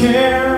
care.